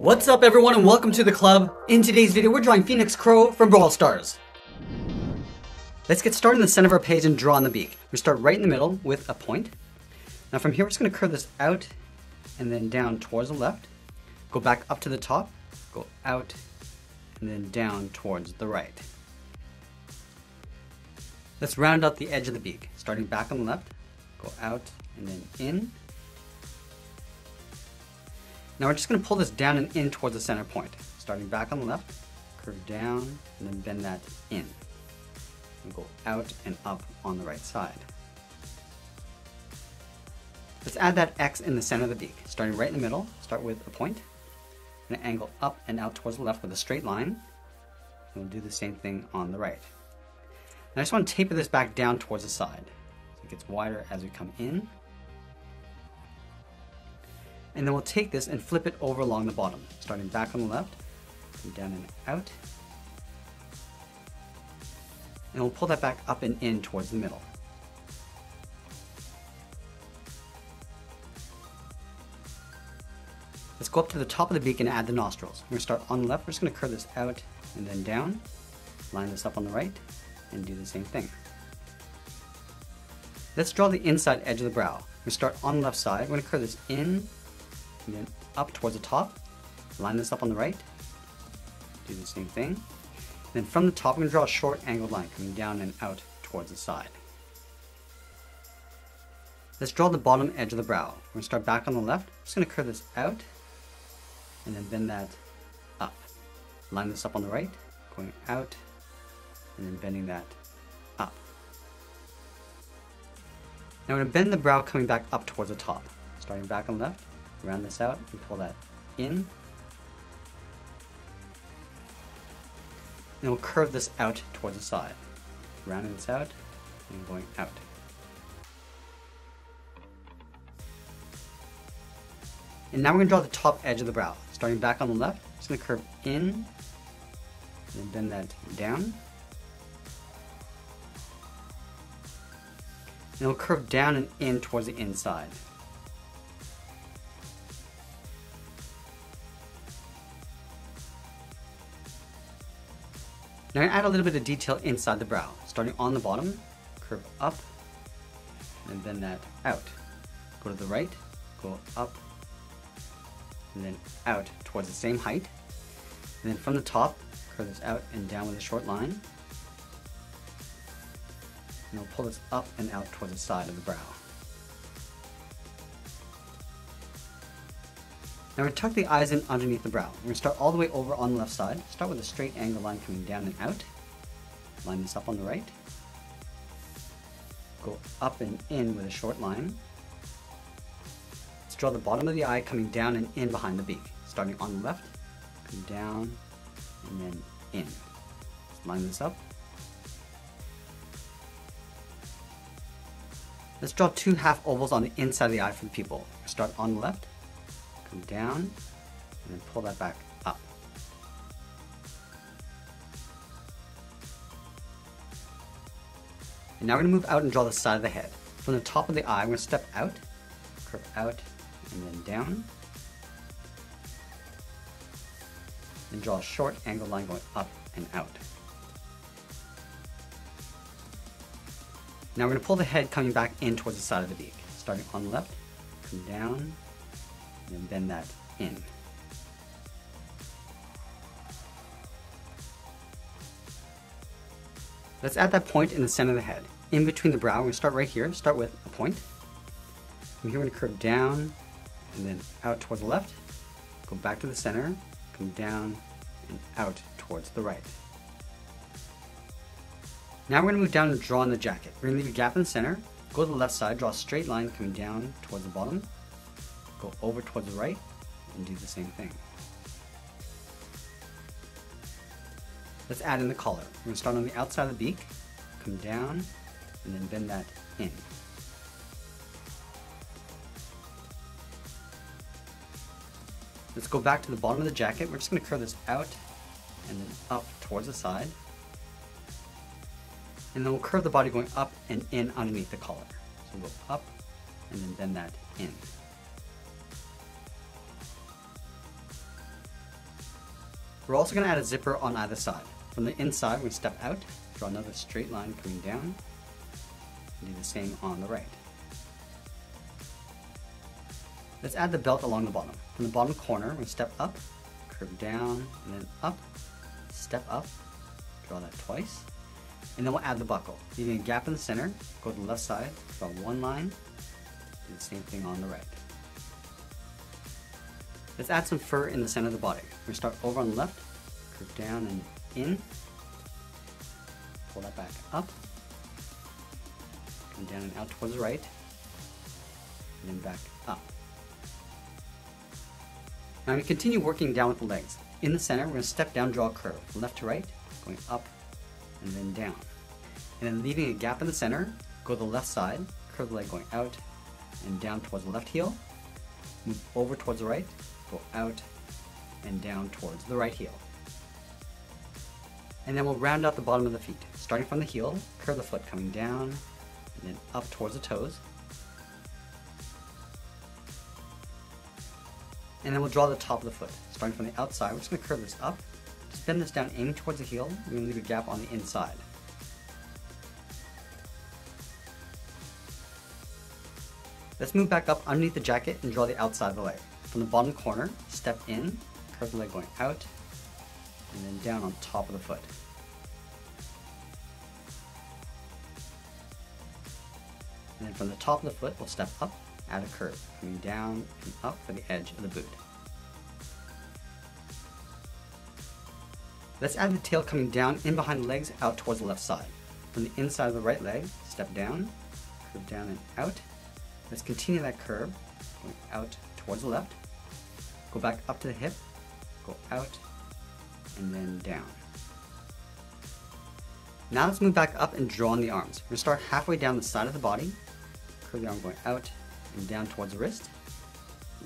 What's up everyone and welcome to the club. In today's video we're drawing Phoenix Crow from Brawl Stars. Let's get started in the center of our page and draw on the beak. We start right in the middle with a point. Now from here we're just going to curve this out and then down towards the left. Go back up to the top, go out and then down towards the right. Let's round out the edge of the beak. Starting back on the left, go out and then in now we're just going to pull this down and in towards the center point. Starting back on the left, curve down, and then bend that in. And go out and up on the right side. Let's add that X in the center of the beak. Starting right in the middle, start with a point, and angle up and out towards the left with a straight line. And we'll do the same thing on the right. And I just want to taper this back down towards the side. So it gets wider as we come in and then we'll take this and flip it over along the bottom, starting back on the left, and down and out. And we'll pull that back up and in towards the middle. Let's go up to the top of the beak and add the nostrils. We're going to start on the left, we're just going to curve this out and then down, line this up on the right, and do the same thing. Let's draw the inside edge of the brow. We start on the left side, we're going to curve this in and then up towards the top. Line this up on the right. Do the same thing. Then from the top, I'm to draw a short angled line coming down and out towards the side. Let's draw the bottom edge of the brow. We're to start back on the left. I'm just to curve this out and then bend that up. Line this up on the right, going out and then bending that up. Now I'm to bend the brow coming back up towards the top. Starting back on the left, round this out and pull that in. And we'll curve this out towards the side. Rounding this out and going out. And now we're going to draw the top edge of the brow. Starting back on the left, going to curve in, and bend that down. And it'll curve down and in towards the inside. Now I add a little bit of detail inside the brow, starting on the bottom, curve up, and then that out. Go to the right, go up, and then out towards the same height. And then from the top, curve this out and down with a short line. And we'll pull this up and out towards the side of the brow. Now we're to tuck the eyes in underneath the brow. We're to start all the way over on the left side. Start with a straight angle line coming down and out. Line this up on the right. Go up and in with a short line. Let's draw the bottom of the eye coming down and in behind the beak. Starting on the left, come down, and then in. Line this up. Let's draw two half ovals on the inside of the eye for the pupil. Start on the left, come down, and then pull that back up. And now we're to move out and draw the side of the head. From the top of the eye, we're going to step out, curve out, and then down. And draw a short angle line going up and out. Now we're to pull the head coming back in towards the side of the beak. Starting on the left, come down, and bend that in. Let's add that point in the center of the head. In between the brow, we're to start right here. Start with a point. From here, we're going to curve down and then out towards the left. Go back to the center, come down and out towards the right. Now we're going to move down and draw in the jacket. We're going to leave a gap in the center, go to the left side, draw a straight line coming down towards the bottom, go over towards the right and do the same thing. Let's add in the collar. We're to start on the outside of the beak, come down, and then bend that in. Let's go back to the bottom of the jacket. We're just going to curve this out and then up towards the side. And then we'll curve the body going up and in underneath the collar. So we'll go up and then bend that in. We're also going to add a zipper on either side. From the inside, to step out, draw another straight line coming down, and do the same on the right. Let's add the belt along the bottom. From the bottom corner, to step up, curve down, and then up, step up, draw that twice, and then we'll add the buckle. Leaving a gap in the center, go to the left side, draw one line, do the same thing on the right. Let's add some fur in the center of the body. We're to start over on the left, curve down and in, pull that back up, come down and out towards the right, and then back up. Now to continue working down with the legs. In the center, we're going to step down, draw a curve, left to right, going up and then down. And then leaving a gap in the center, go to the left side, curve the leg going out and down towards the left heel, move over towards the right, go out and down towards the right heel. And then we'll round out the bottom of the feet. Starting from the heel, curve the foot coming down and then up towards the toes. And then we'll draw the top of the foot. Starting from the outside, we're just going to curve this up. Bend this down, aiming towards the heel. We're to leave a gap on the inside. Let's move back up underneath the jacket and draw the outside of the leg. From the bottom corner, step in, curve the leg going out, and then down on top of the foot. And then from the top of the foot, we'll step up, add a curve, coming down and up for the edge of the boot. Let's add the tail coming down in behind the legs out towards the left side. From the inside of the right leg, step down, curve down and out, Let's continue that curve, going out towards the left. Go back up to the hip, go out, and then down. Now let's move back up and draw on the arms. We're gonna start halfway down the side of the body, curve the arm going out and down towards the wrist.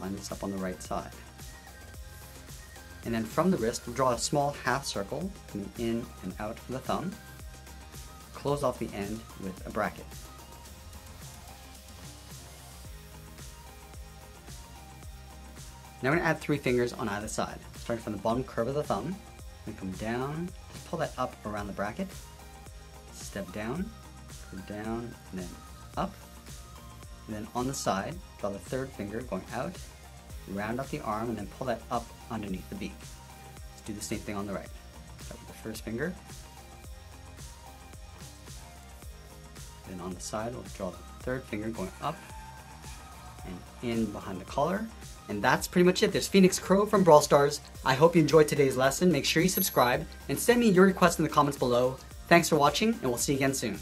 Line this up on the right side. And then from the wrist, we'll draw a small half circle coming in and out for the thumb. Close off the end with a bracket. Now we're to add three fingers on either side. Starting from the bottom curve of the thumb, we come down, pull that up around the bracket, step down, go down, and then up. And then on the side, draw the third finger going out, round up the arm, and then pull that up underneath the beak. Let's do the same thing on the right. Start with the first finger. Then on the side, we'll draw the third finger going up and in behind the collar, and that's pretty much it. There's Phoenix Crow from Brawl Stars. I hope you enjoyed today's lesson. Make sure you subscribe and send me your requests in the comments below. Thanks for watching, and we'll see you again soon.